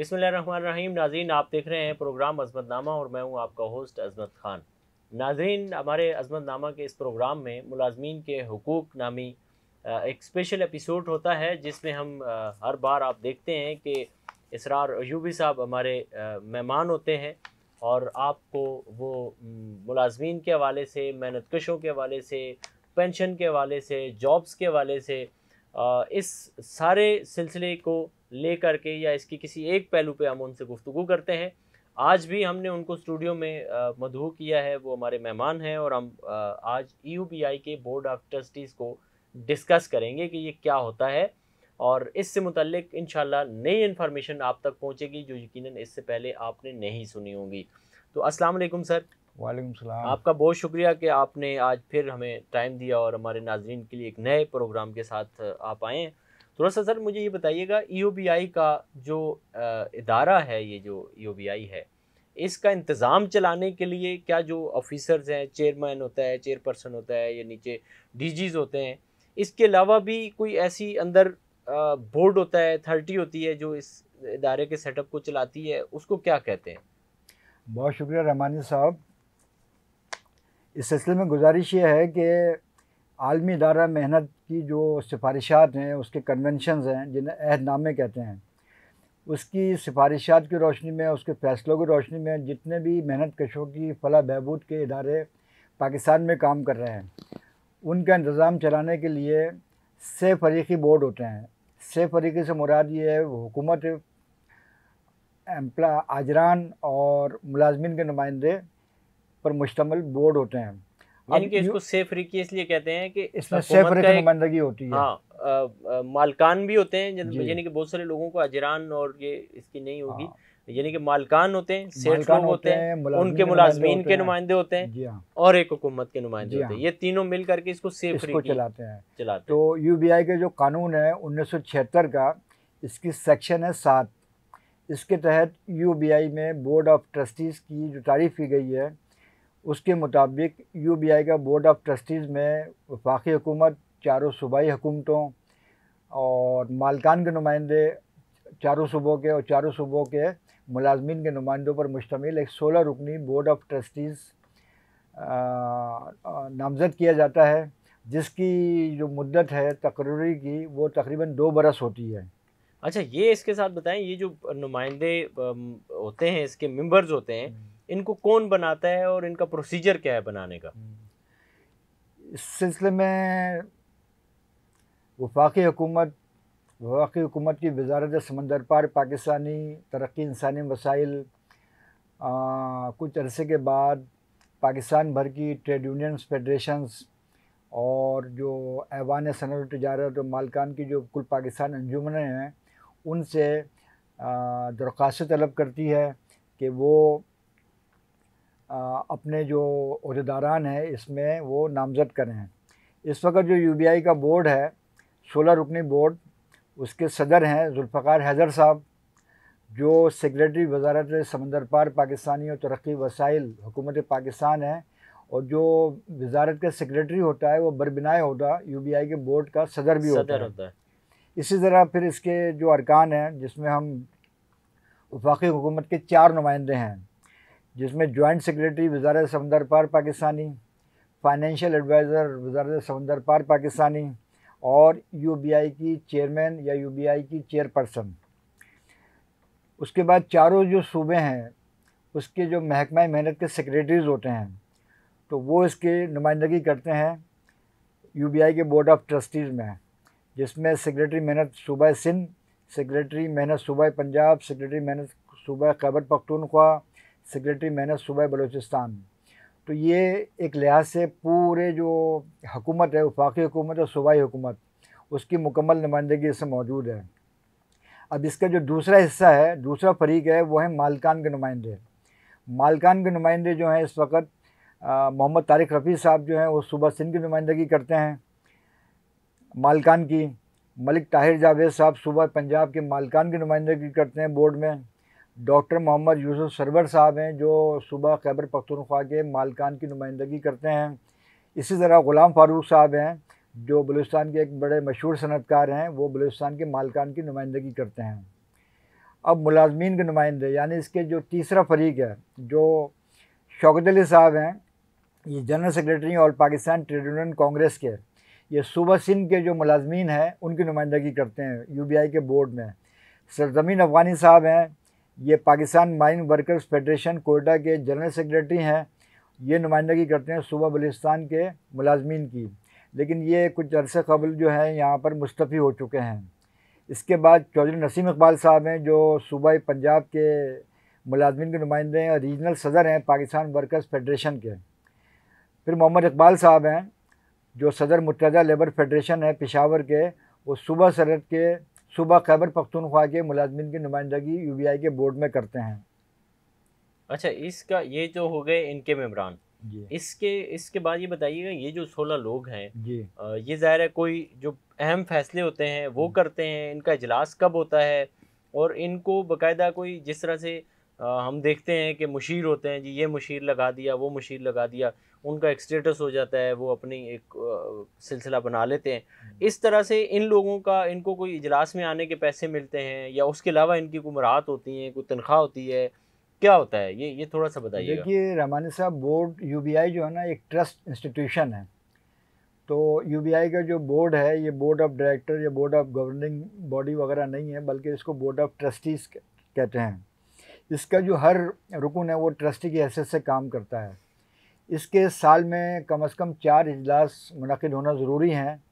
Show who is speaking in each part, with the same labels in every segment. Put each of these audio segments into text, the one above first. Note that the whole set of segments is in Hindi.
Speaker 1: बिसमीम नाजरीन, आप देख रहे हैं प्रोग्राम अजमतनामा और मैं हूँ आपका होस्ट अजमत खान। नाजरीन, हमारे अजमतनामा के इस प्रोग्राम में मुलाजमीन के हकूक़ नामी एक स्पेशल एपिसोड होता है, जिसमें हम हर बार आप देखते हैं कि इसरार अयूबी साहब हमारे मेहमान होते हैं और आपको वो मुलाजमीन के हवाले से मेहनत कशों के हवाले से, पेंशन के हवाले से, जॉब्स के हवाले से इस सारे सिलसिले को ले कर के या इसकी किसी एक पहलू पे हम उनसे गुफ्तु करते हैं। आज भी हमने उनको स्टूडियो में मधु किया है, वो हमारे मेहमान हैं और हम आज यू e के बोर्ड ऑफ़ ट्रस्टीज़ को डिस्कस करेंगे कि ये क्या होता है और इससे मुतलक इन नई इन्फॉर्मेशन आप तक पहुँचेगी जो यकीन इससे पहले आपने नहीं सुनी होगी। तो अस्सलाम वालेकुम सर।
Speaker 2: वालेकुम सलाम।
Speaker 1: आपका बहुत शुक्रिया कि आपने आज फिर हमें टाइम दिया और हमारे नाजरन के लिए एक नए प्रोग्राम के साथ आप आए थोड़ा सा सर मुझे ये बताइएगा ई e का जो इदारा है ये जो ई e है इसका इंतज़ाम चलाने के लिए क्या जो ऑफिसर्स हैं चेयरमैन होता है चेयरपर्सन होता है या नीचे डीजीज होते हैं इसके अलावा भी कोई ऐसी अंदर बोर्ड होता है अथॉरिटी होती है जो इस इदारे के सेटअप को चलाती है उसको क्या कहते हैं?
Speaker 2: बहुत शुक्रिया रहमानी साहब। इस सिलसिले में गुजारिश ये है कि आलमी इदारा मेहनत की जो सिफारिशात हैं, उसके कन्वेंशन हैं, जिन्हें अहदनामे कहते हैं, उसकी सिफारिशात की रोशनी में, उसके फ़ैसलों की रोशनी में जितने भी मेहनत कशों की फला बहबूद के इदारे पाकिस्तान में काम कर रहे हैं, उनका इंतज़ाम चलाने के लिए से फरीकी बोर्ड होते हैं। से फरीकी से मुराद ये है हुकूमत, एम्प्ला, आजरान और मुलाजमीन के नुमाइंदे पर मुश्तमल बोर्ड होते हैं।
Speaker 1: यानी कि इसको सेफ़ रिकी इसलिए कहते हैं कि
Speaker 2: इसमें सेफ़ रिकी नुमाइंदगी होती है।
Speaker 1: हाँ आ, आ, मालकान भी होते हैं यानी कि बहुत सारे लोगों को अजरान और ये इसकी नहीं होगी। हाँ। यानी कि मालकान होते हैं सेठ लोग होते हैं उनके मुलाजमीन के नुमाइंदे होते हैं हाँ। और एक हुकूमत के नुमाइंदे होते हैं। हाँ। ये तीनों मिल करके इसको सेफ़
Speaker 2: इसको चलाते हैं। चलाते तो यू बी आई के जो कानून है उन्नीस का इसकी सेक्शन है सात। इसके तहत यू बी आई में बोर्ड ऑफ़ ट्रस्टीज़ की जो तारीफ़ की गई है उसके मुताबिक यू बी आई का बोर्ड ऑफ़ ट्रस्टीज़ में वफाकी हुकूमत चारों सूबाई हुकूमतों और मालकान के नुमाइंदे चारों सूबों के और चारों सूबों के मुलाजमीन के नुमाइंदों पर मुश्तमिल एक सोलह रुकनी बोर्ड ऑफ़ ट्रस्टीज़ नामज़द किया जाता है जिसकी जो मुद्दत है तकर्री की वो तकरीबन दो बरस होती है
Speaker 1: अच्छा ये इसके साथ बताएँ ये जो नुमाइंदे होते हैं इसके मेंबर्स होते हैं हम्म। इनको कौन बनाता है और इनका प्रोसीजर क्या है बनाने का?
Speaker 2: इस सिलसिले में वफाकी हुकूमत वफाकी हुकूमत की वजारत समंदर पार पाकिस्तानी तरक्की इंसानी वसाइल कुछ अरसे के बाद पाकिस्तान भर की ट्रेड यूनियंस, फेडरेशंस और जो ऐवान सनत तजारत और मालकान की जो कुल पाकिस्तान अंजुमनें हैं, उनसे दरख्वास्त तलब करती है कि वो अपने जो अहदेदारान हैं इसमें वो नामज़द करें हैं। इस वक्त जो UBI का बोर्ड है सोलह रुकनी बोर्ड उसके सदर हैं जुल्फ़ार हैदर साहब जो सेक्रेटरी वजारत समंदर पार पाकिस्तानी और तरक्की वसाइल हुकूमत पाकिस्तान है और जो वजारत का सेक्रेटरी होता है वो बरबिनाए होता यू बी आई के बोर्ड का सदर भी सदर होता, है।, होता है। इसी तरह फिर इसके जो अरकान हैं जिसमें हम वफाकी हुकूमत के चार नुमाइंदे हैं। जिसमें जॉइंट सेक्रेटरी वजारत समंदर पार पाकिस्तानी फाइनेंशियल एडवाइज़र वजारत समंदर पार पाकिस्तानी और यूबीआई की चेयरमैन या यूबीआई की चेयरपर्सन उसके बाद चारों जो सूबे हैं, उसके जो महकमा मेहनत के सेक्रेटरीज होते हैं तो वो इसके नुमाइंदगी करते हैं यू के बोर्ड ऑफ़ ट्रस्टीज़ में, जिसमें सेक्रेटरी मेहनत सूबा सिंध सेक्रेटरी मेहनत सूबा पंजाब सेक्रेटरी मेहनत सूबा खैबर पख्तूनख्वा सेक्रेटरी मेहनत सूबा बलूचिस्तान। तो ये एक लिहाज से पूरे जो हुकूमत है वफाकी हुकूमत और सूबाई हुकूमत, उसकी मुकम्मल नुमाइंदगी इसमें मौजूद है। अब इसका जो दूसरा हिस्सा है, दूसरा फरीक है, वो है मालकान के नुमाइंदे। मालकान के नुमाइंदे जो हैं इस वक्त मोहम्मद तारिक रफ़ी साहब जो हैं, वो सुबह सिंध की नुमाइंदगी करते हैं। मालकान की मलिक ताहिर जावेद साहब सुबह पंजाब के मालकान की नुमाइंदगी करते हैं बोर्ड में। डॉक्टर मोहम्मद यूसुफ सरवर साहब हैं, जो सुबह खैबर पख्तूनख्वा के मालकान की नुमाइंदगी करते हैं। इसी तरह ग़ुलाम फ़ारूक साहब हैं, जो बलूचिस्तान के एक बड़े मशहूर सनतकार हैं, वो बलूचिस्तान के मालकान की नुमाइंदगी करते हैं। अब मुलाजमीन के नुमाइंदे, यानी इसके जो तीसरा फरीक है, जो शौकत अली साहब हैं, ये जनरल सेक्रेटरी और पाकिस्तान ट्रेड यूनियन कांग्रेस के, ये सूबा सिंध के जो मुलाजमीन हैं, उनकी नुमाइंदगी करते हैं, यूबीआई के बोर्ड में। सरजमीन अफगानी साहब हैं ये Pakistan mine workers federation Quetta के जनरल सेक्रेटरी हैं। ये नुमाइंदगी करते हैं सूबा बलिस्तान के मुलाजमीन की। लेकिन ये कुछ अरसे कबल जो है, यहाँ पर मुस्तफ़ी हो चुके हैं। इसके बाद चौधरी नसीम इकबाल साहब हैं, जो सूबा पंजाब के मुलाजमीन के नुमाइंदे हैं, रीजनल सदर हैं पाकिस्तान वर्कर्स फेडरेशन के। फिर मोहम्मद इकबाल साहब हैं, जो सदर मुतदा लेबर फेडरेशन है, पेशावर के, वो सूबा सरहद के सूबा खैबर पख्तूनख्वा के मुलाजमीन की नुमाइंदगी यू बी आई के बोर्ड में करते हैं।
Speaker 1: अच्छा इसका ये जो हो गए इनके मेम्बरान इसके इसके बाद ये बताइएगा ये जो सोलह लोग हैं ये ज़ाहिर है कोई जो अहम फैसले होते हैं वो। करते हैं इनका इजलास कब होता है? और इनको बाकायदा कोई जिस तरह से आ, हम देखते हैं कि मुशीर होते हैं जी ये मुशीर लगा दिया वो मुशीर लगा दिया उनका एक स्टेटस हो जाता है वो अपनी एक सिलसिला बना लेते हैं। हम्म। इस तरह से इन लोगों का इनको कोई इजलास में आने के पैसे मिलते हैं या उसके अलावा इनकी कोई मराहत होती हैं कोई तनख्वाह होती है क्या होता है? ये ये थोड़ा सा बताइए
Speaker 2: देखिए रमानी साहब बोर्ड यूबीआई जो है ना एक ट्रस्ट इंस्टीट्यूशन है। तो यूबीआई का जो बोर्ड है ये बोर्ड ऑफ़ डायरेक्टर या बोर्ड ऑफ़ गवर्निंग बॉडी वगैरह नहीं है बल्कि इसको बोर्ड ऑफ़ ट्रस्टीज कहते हैं। इसका जो हर रुकन है वो ट्रस्टी की हैसियत से काम करता है। इसके साल में कम अज़ कम चार इजलास मुनद होना ज़रूरी हैं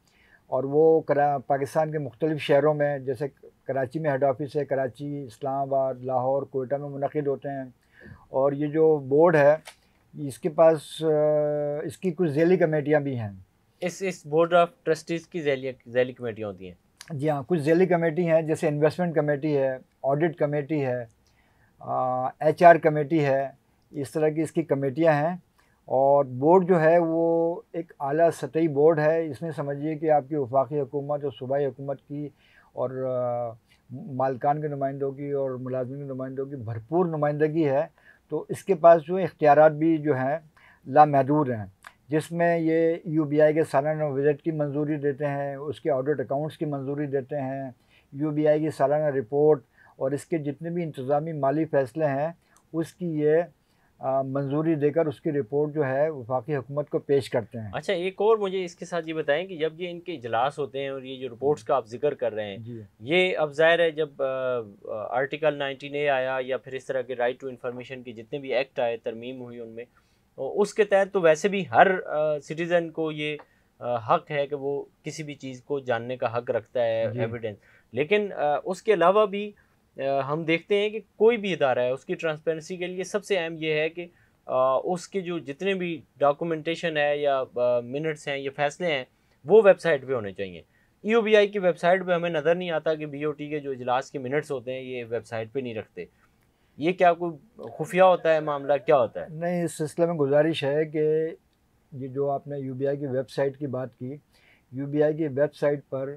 Speaker 2: और वो करा पाकिस्तान के मुख्तलिफ़ शहरों में जैसे कराची में हेड ऑफ़िस है कराची इस्लामाबाद लाहौर कोयटा में मनद होते हैं। और ये जो बोर्ड है इसके पास इसकी कुछ जैली कमेटियाँ भी हैं।
Speaker 1: इस इस बोर्ड ऑफ़ ट्रस्टीज़ की जैली जैली कमेटियाँ होती हैं?
Speaker 2: जी हाँ कुछ जैली कमेटी हैं जैसे इन्वेस्टमेंट कमेटी है ऑडिट कमेटी है एच आर कमेटी है इस तरह की इसकी कमेटियाँ हैं। और बोर्ड जो है वो एक आला सतही बोर्ड है। इसमें समझिए कि आपकी वफाकी हुकूमत और सूबाई हुकूमत की और मालकान के नुमाइंदों की और मुलाजमिन के नुमाइंदों की भरपूर नुमाइंदगी है। तो इसके पास जो इख्तियार भी जो हैं, लामहदूद हैं, जिसमें ये यू बी आई के सालाना विज़िट की मंजूरी देते हैं, उसके ऑडिट अकाउंट्स की मंजूरी देते हैं यू बी आई की सालाना रिपोर्ट और इसके जितने भी इंतज़ामी माली फ़ैसले हैं, उसकी ये मंजूरी देकर उसकी रिपोर्ट जो है वफाकी हुकूमत को पेश करते हैं।
Speaker 1: अच्छा एक और मुझे इसके साथ ये बताएँ कि जब ये इनके इजलास होते हैं और ये जो रिपोर्ट्स का आप ज़िक्र कर रहे हैं ये अब ज़ाहिर है जब आर्टिकल नाइनटीन ए आया या फिर इस तरह के राइट टू इन्फॉर्मेशन के जितने भी एक्ट आए तरमीम हुई उनमें तो उसके तहत तो वैसे भी हर सिटीज़न को ये हक है कि वो किसी भी चीज़ को जानने का हक रखता है एविडेंस लेकिन उसके अलावा भी हम देखते हैं कि कोई भी इदारा है, उसकी ट्रांसपेरेंसी के लिए सबसे अहम ये है कि उसके जो जितने भी डॉक्यूमेंटेशन है या मिनट्स हैं, या फैसले हैं, वो वेबसाइट पे होने चाहिए। ई की वेबसाइट पे हमें नज़र नहीं आता कि बीओटी के जो इजलास के मिनट्स होते हैं, ये वेबसाइट पे नहीं रखते। ये क्या कोई खुफिया होता है मामला, क्या होता है?
Speaker 2: नहीं, इस सिलसिले में गुजारिश है कि ये जो आपने यूबीआई की वेबसाइट की बात की यूबीआई की वेबसाइट पर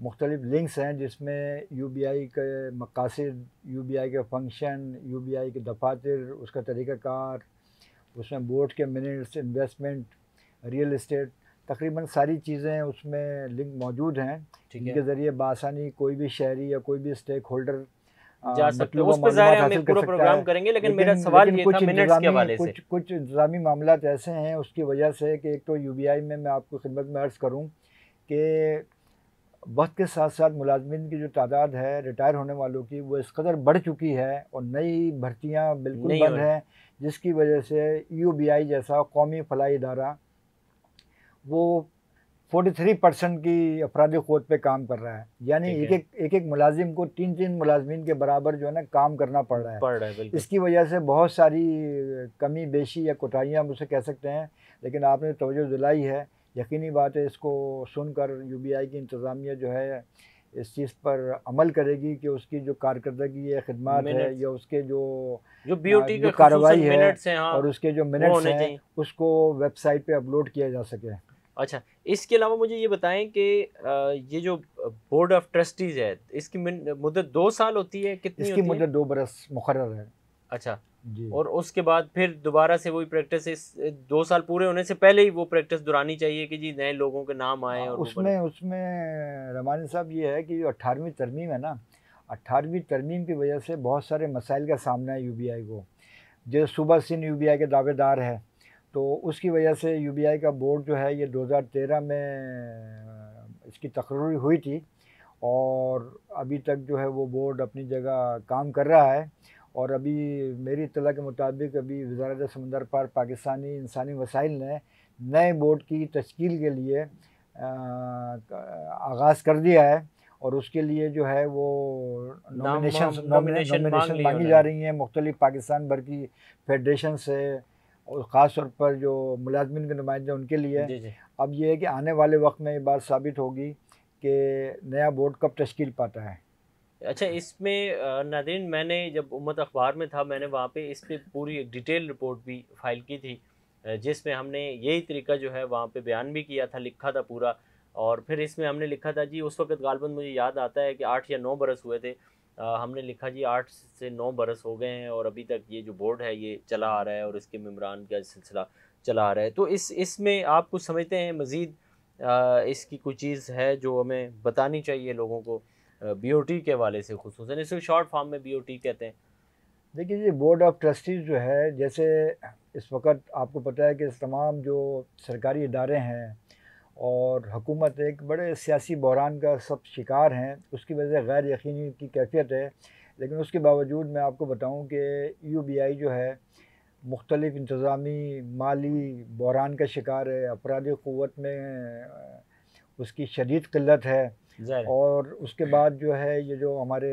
Speaker 2: मुख्तलिफ़ लिंक्स हैं जिसमें यू बी आई के मकासद यू बी आई के फ़ंक्शन यू बी आई के दफातर उसका तरीक़ाकार उसमें बोर्ड के मिनट्स इन्वेस्टमेंट रियल इस्टेट तकरीबन सारी चीज़ें उसमें लिंक मौजूद हैं। जिनके ज़रिए बासानी कोई भी शहरी या कोई भी स्टेक होल्डर
Speaker 1: जा सकते उस पर हम पूरा प्रोग्राम करेंगे लेकिन, लेकिन मेरा सवाल ये था मिनट्स के हवाले
Speaker 2: से। कुछ कुछ इंतजामी मामला ऐसे हैं उसकी वजह से कि एक तो यूबीआई में मैं आपको खिदमत में अर्ज़ करूँ कि वक्त के साथ साथ मुलाजमिन की जो तादाद है रिटायर होने वालों की वो इस कदर बढ़ चुकी है और नई भर्तियाँ बिल्कुल बंद हैं जिसकी वजह से यू बी आई जैसा कौमी फलाई इदारा वो 43 परसेंट की अफराद क़वत पे काम कर रहा है। यानी एक एक एक एक मुलाजिम को तीन तीन मुलाजमीन के बराबर जो है ना काम करना पड़ रहा है।
Speaker 1: पड़ रहा है
Speaker 2: इसकी वजह से बहुत सारी कमी बेशी या कोताहियाँ हम उसे कह सकते हैं लेकिन आपने तोजो दिलाई है यकीनी बात है इसको सुनकर यूबीआई की इंतज़ामिया जो है इस चीज़ पर अमल करेगी कि उसकी जो कारकर्दगी है खदमात है या उसके जो
Speaker 1: जो बीओटी जो कार्रवाई है
Speaker 2: हाँ, और उसके जो मिनट्स हैं उसको वेबसाइट पे अपलोड किया जा सके।
Speaker 1: अच्छा इसके अलावा मुझे ये बताएँ कि ये जो बोर्ड ऑफ़ ट्रस्टीज़ है इसकी मुद्दत दो साल होती है कितनी
Speaker 2: इसकी मुद्दत दो बरस मुकर है।
Speaker 1: अच्छा और उसके बाद फिर दोबारा से वही प्रैक्टिस इस दो साल पूरे होने से पहले ही वो प्रैक्टिस दोहरानी चाहिए कि जी नए लोगों के नाम आए
Speaker 2: और उसमें उसमें रमानी साहब ये है कि जो अट्ठारहवीं तरमीम है ना अट्ठारहवीं तरमीम की वजह से बहुत सारे मसाइल का सामना है यूबीआई को। जो सुबह सिंह यू के दावेदार है तो उसकी वजह से यूबीआई का बोर्ड जो है ये 2013 में इसकी तकर्री हुई थी और अभी तक जो है वो बोर्ड अपनी जगह काम कर रहा है। और अभी मेरी इतला के मुताबिक अभी वजारत समंदर पार पाकिस्तानी इंसानी वसाइल ने नए बोर्ड की तश्कील के लिए आगाज़ कर दिया है और उसके लिए जो है वो नॉमिनेशन नॉमिनेशन मांगी जा रही हैं। मुख्तलिफ़ पाकिस्तान भर की फेडरेशन से और ख़ास तौर पर जो मुलाजमिन के नुमाइंदे उनके लिए। जी जी। अब ये है कि आने वाले वक्त में ये बात साबित होगी कि नया बोर्ड कब तश्कील पाता है।
Speaker 1: अच्छा इसमें नादिन मैंने जब उम्मत अखबार में था मैंने वहाँ पे इस पर पूरी एक डिटेल रिपोर्ट भी फ़ाइल की थी जिसमें हमने यही तरीका जो है वहाँ पे बयान भी किया था लिखा था पूरा। और फिर इसमें हमने लिखा था जी उस वक्त गालबंद मुझे याद आता है कि आठ या नौ बरस हुए थे। आ, हमने लिखा जी आठ से नौ बरस हो गए हैं और अभी तक ये जो बोर्ड है ये चला आ रहा है और इसके मम्बरान का सिलसिला चला आ रहा है। तो इस इसमें आप कुछ समझते हैं मज़ीद इसकी कोई चीज़ है जो हमें बतानी चाहिए लोगों को? बीओटी के हवाले से खसूस इसे शॉर्ट फॉर्म में बीओटी कहते हैं।
Speaker 2: देखिए जी बोर्ड ऑफ़ ट्रस्टीज़ जो है, जैसे इस वक्त आपको पता है कि तमाम जो सरकारी इदारे हैं और हुकूमत एक बड़े सियासी बहरान का सब शिकार हैं, उसकी वजह गैर यकीनी की कैफियत है। लेकिन उसके बावजूद मैं आपको बताऊँ कि यू बी आई जो है, मुख्तलिफ़ इंतज़ामी माली बहरान का शिकार है, अपराधी क़वत में, उसकी शदीद किल्लत है। और उसके बाद जो है ये जो हमारे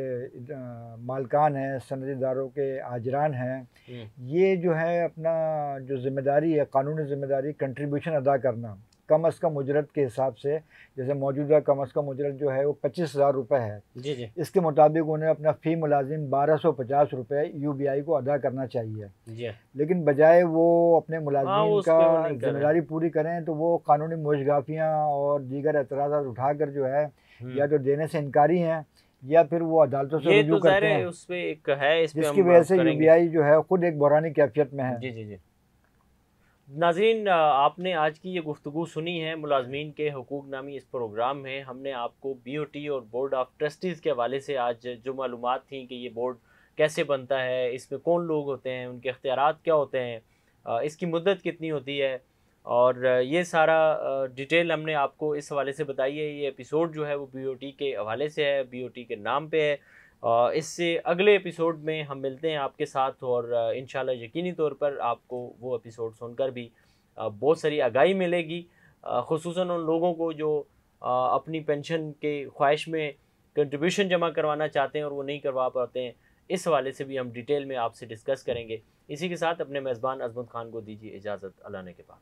Speaker 2: मालकान हैं सनदी इदारों के आजरान हैं हम्म। ये जो है अपना जो ज़िम्मेदारी है कानूनी ज़िम्मेदारी कंट्रीब्यूशन अदा करना कम अज़ कम उजरत के हिसाब से जैसे मौजूदा कम अज़ कम उजरत जो है वो पच्चीस हज़ार रुपये है। जी जी। इसके मुताबिक उन्हें अपना फ़ी मुलाजिम बारह सौ पचास रुपये यू बी आई को अदा करना चाहिए। जी लेकिन बजाय वो अपने मुलाजिम हाँ, का ज़िम्मेदारी पूरी करें तो वो कानूनी मोशगाफियाँ और दीगर एतराज़ा उठाकर जो है। या तो देने से इनकारी हैं या फिर वो अदालतों से
Speaker 1: रुजू तो करते हैं उस पे एक है इस पे
Speaker 2: जिसकी वजह से यू बी आई जो है खुद एक बुरानी कैफियत में है।
Speaker 1: जी जी जी। नाजरीन आपने आज की ये गुफ्तु सुनी है मुलाजमीन के हकूक नामी इस प्रोग्राम में। हमने आपको बी ओ टी और बोर्ड ऑफ़ ट्रस्टीज़ के हवाले से आज जो मालूम थी कि ये बोर्ड कैसे बनता है इसमें कौन लोग होते हैं उनके अख्तियार क्या होते हैं इसकी मुद्दत कितनी होती है और ये सारा डिटेल हमने आपको इस हवाले से बताई है। ये एपिसोड जो है वो बी ओ टी के हवाले से है बी ओ टी के नाम पे है। इससे अगले एपिसोड में हम मिलते हैं आपके साथ और इन यकीनी तौर पर आपको वो एपिसोड सुनकर भी बहुत सारी आगाही मिलेगी। खसूस उन लोगों को जो अपनी पेंशन के ख्वाहिश में कंट्रीब्यूशन जमा करवाना चाहते हैं और वो नहीं करवा पाते हैं, इस हवाले से भी हम डिटेल में आपसे डिस्कस करेंगे। इसी के साथ अपने मेज़बान अजमत खान को दीजिए इजाज़त। अल्लाह के बाद